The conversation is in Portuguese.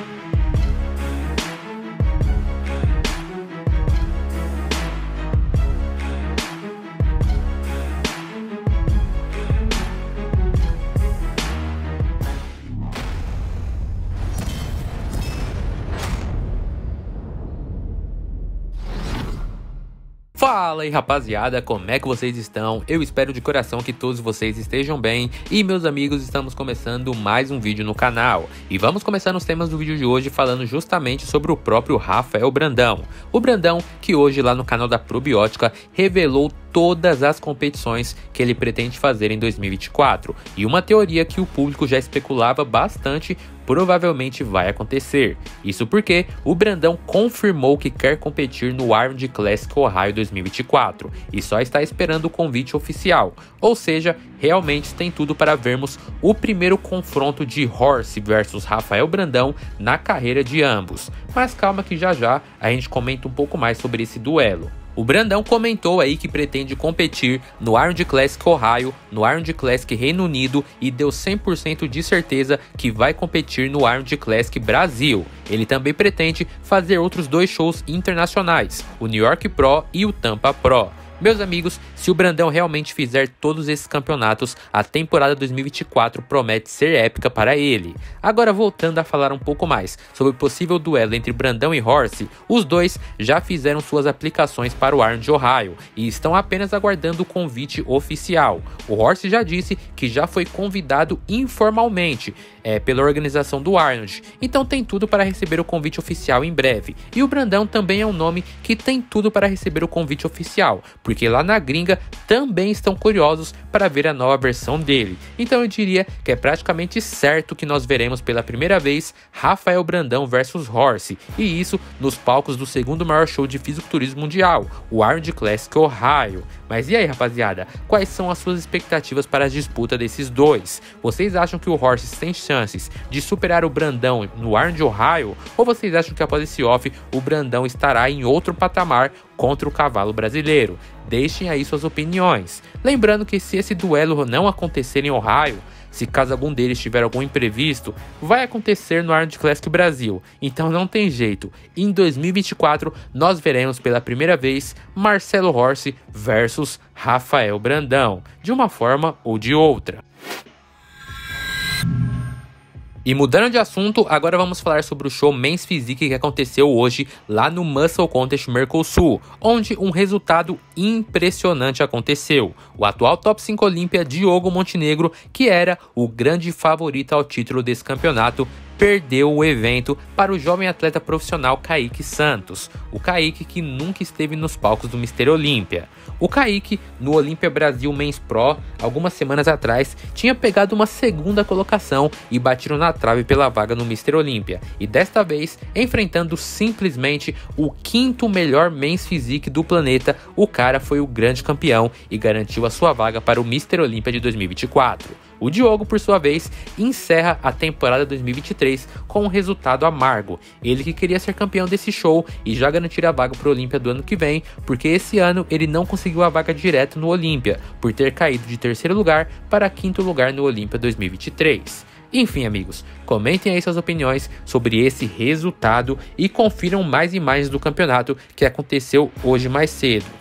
thank you Fala aí rapaziada, como é que vocês estão? Eu espero de coração que todos vocês estejam bem e meus amigos, estamos começando mais um vídeo no canal. E vamos começar nos temas do vídeo de hoje falando justamente sobre o próprio Rafael Brandão. O Brandão que hoje lá no canal da Probiótica revelou todas as competições que ele pretende fazer em 2024 e uma teoria que o público já especulava bastante provavelmente vai acontecer. Isso porque o Brandão confirmou que quer competir no Arnold Classic Ohio 2024 e só está esperando o convite oficial. Ou seja, realmente tem tudo para vermos o primeiro confronto de Horse versus Rafael Brandão na carreira de ambos. Mas calma que já já a gente comenta um pouco mais sobre esse duelo. O Brandão comentou aí que pretende competir no Arnold Classic Ohio, no Arnold Classic Reino Unido e deu 100% de certeza que vai competir no Arnold Classic Brasil. Ele também pretende fazer outros dois shows internacionais, o New York Pro e o Tampa Pro. Meus amigos, se o Brandão realmente fizer todos esses campeonatos, a temporada 2024 promete ser épica para ele. Agora voltando a falar um pouco mais sobre o possível duelo entre Brandão e Horse, os dois já fizeram suas aplicações para o Arnold Ohio e estão apenas aguardando o convite oficial. O Horse já disse que já foi convidado informalmente é, pela organização do Arnold, então tem tudo para receber o convite oficial em breve. E o Brandão também é um nome que tem tudo para receber o convite oficial, porque lá na gringa também estão curiosos para ver a nova versão dele. Então eu diria que é praticamente certo que nós veremos pela primeira vez Rafael Brandão versus Horse, e isso nos palcos do segundo maior show de fisiculturismo mundial, o Arnold Classic Ohio. Mas e aí, rapaziada, quais são as suas expectativas para a disputa desses dois? Vocês acham que o Horse tem chances de superar o Brandão no Arnold Ohio? Ou vocês acham que após esse off o Brandão estará em outro patamar contra o cavalo brasileiro? Deixem aí suas opiniões. Lembrando que se esse duelo não acontecer em Ohio, se caso algum deles tiver algum imprevisto, vai acontecer no Arnold Classic Brasil. Então não tem jeito. Em 2024 nós veremos pela primeira vez Marcelo Horse versus Rafael Brandão, de uma forma ou de outra. E mudando de assunto, agora vamos falar sobre o show Men's Physique que aconteceu hoje lá no Muscle Contest Mercosul, onde um resultado impressionante aconteceu. O atual top 5 Olímpia Diogo Montenegro, que era o grande favorito ao título desse campeonato, perdeu o evento para o jovem atleta profissional Kaique Santos, o Kaique que nunca esteve nos palcos do Mister Olímpia. O Kaique, no Olímpia Brasil Men's Pro, algumas semanas atrás, tinha pegado uma segunda colocação e batido na trave pela vaga no Mister Olímpia, e desta vez, enfrentando simplesmente o quinto melhor Men's Physique do planeta, o cara foi o grande campeão e garantiu a sua vaga para o Mister Olímpia de 2024. O Diogo, por sua vez, encerra a temporada 2023 com um resultado amargo. Ele que queria ser campeão desse show e já garantir a vaga para o Olímpia do ano que vem, porque esse ano ele não conseguiu a vaga direto no Olímpia, por ter caído de terceiro lugar para quinto lugar no Olímpia 2023. Enfim, amigos, comentem aí suas opiniões sobre esse resultado e confiram mais imagens do campeonato que aconteceu hoje mais cedo.